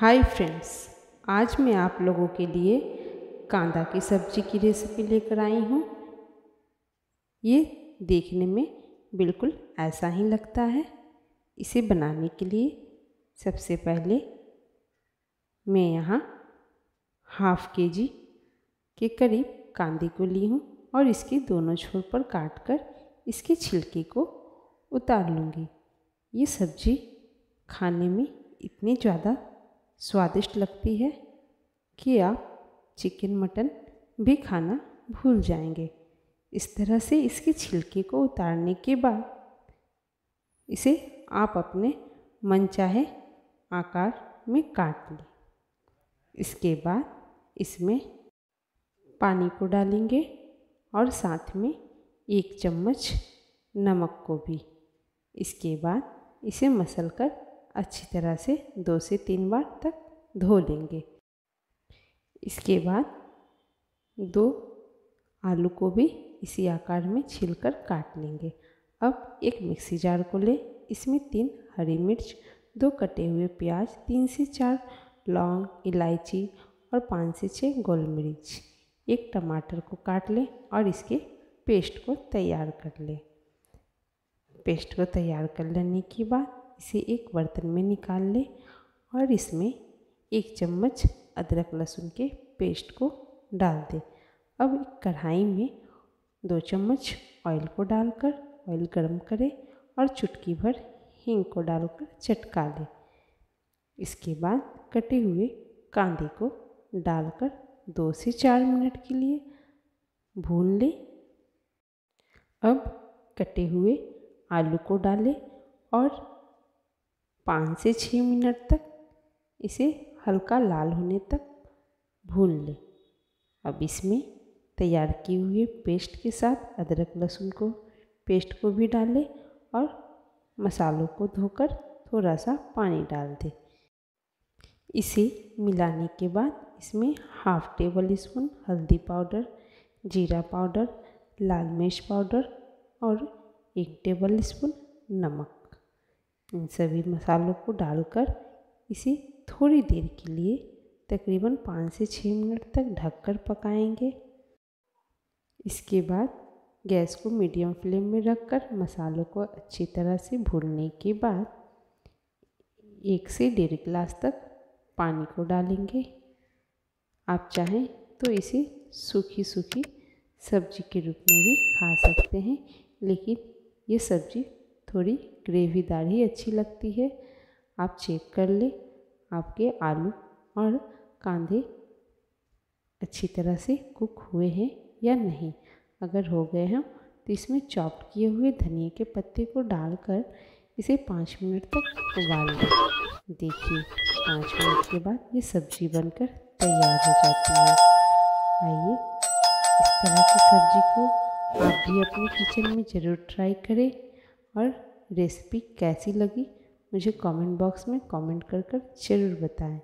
Hi friends आज मैं आप लोगों के लिए कांदा की सब्ज़ी की रेसिपी लेकर आई हूँ। ये देखने में बिल्कुल ऐसा ही लगता है। इसे बनाने के लिए सबसे पहले मैं यहाँ हाफ़ के जी के करीब कांदे को ली हूँ और इसके दोनों छोर पर काट कर इसके छिलके को उतार लूँगी। ये सब्ज़ी खाने में इतनी ज़्यादा स्वादिष्ट लगती है कि आप चिकन मटन भी खाना भूल जाएँगे। इस तरह से इसके छिलके को उतारने के बाद इसे आप अपने मन चाहे आकार में काट लें। इसके बाद इसमें पानी को डालेंगे और साथ में एक चम्मच नमक को भी। इसके बाद इसे मसल कर अच्छी तरह से दो से तीन बार तक धो लेंगे। इसके बाद दो आलू को भी इसी आकार में छीलकर काट लेंगे। अब एक मिक्सी जार को ले। इसमें तीन हरी मिर्च, दो कटे हुए प्याज, तीन से चार लौंग, इलायची और पाँच से छः गोल मिर्च। एक टमाटर को काट लें और इसके पेस्ट को तैयार कर लें। पेस्ट को तैयार कर लेने के बाद इसे एक बर्तन में निकाल लें और इसमें एक चम्मच अदरक लहसुन के पेस्ट को डाल दें। अब एक कढ़ाई में दो चम्मच ऑयल को डालकर, ऑयल गर्म करें और चुटकी भर हींग को डालकर चटका लें। इसके बाद कटे हुए कांदे को डालकर दो से चार मिनट के लिए भून लें। अब कटे हुए आलू को डालें और पाँच से छः मिनट तक इसे हल्का लाल होने तक भून लें। अब इसमें तैयार किए हुए पेस्ट के साथ अदरक लहसुन को पेस्ट को भी डालें और मसालों को धोकर थोड़ा सा पानी डाल दें। इसे मिलाने के बाद इसमें हाफ़ टेबल स्पून हल्दी पाउडर, जीरा पाउडर, लाल मिर्च पाउडर और एक टेबल स्पून नमक। इन सभी मसालों को डालकर इसे थोड़ी देर के लिए तकरीबन पाँच से छः मिनट तक ढककर पकाएँगे। इसके बाद गैस को मीडियम फ्लेम में रखकर मसालों को अच्छी तरह से भूनने के बाद एक से डेढ़ गिलास तक पानी को डालेंगे। आप चाहें तो इसे सूखी सूखी सब्ज़ी के रूप में भी खा सकते हैं, लेकिन ये सब्ज़ी थोड़ी ग्रेवीदार ही अच्छी लगती है। आप चेक कर लें, आपके आलू और कांदे अच्छी तरह से कुक हुए हैं या नहीं। अगर हो गए हैं तो इसमें चॉप किए हुए धनिए के पत्ते को डालकर इसे पाँच मिनट तक उबाल लें। देखिए, पाँच मिनट के बाद ये सब्ज़ी बनकर तैयार हो जाती है। आइए, इस तरह की सब्ज़ी को आप भी अपने किचन में ज़रूर ट्राई करें। और रेसिपी कैसी लगी मुझे कमेंट बॉक्स में कमेंट कर कर ज़रूर बताएँ।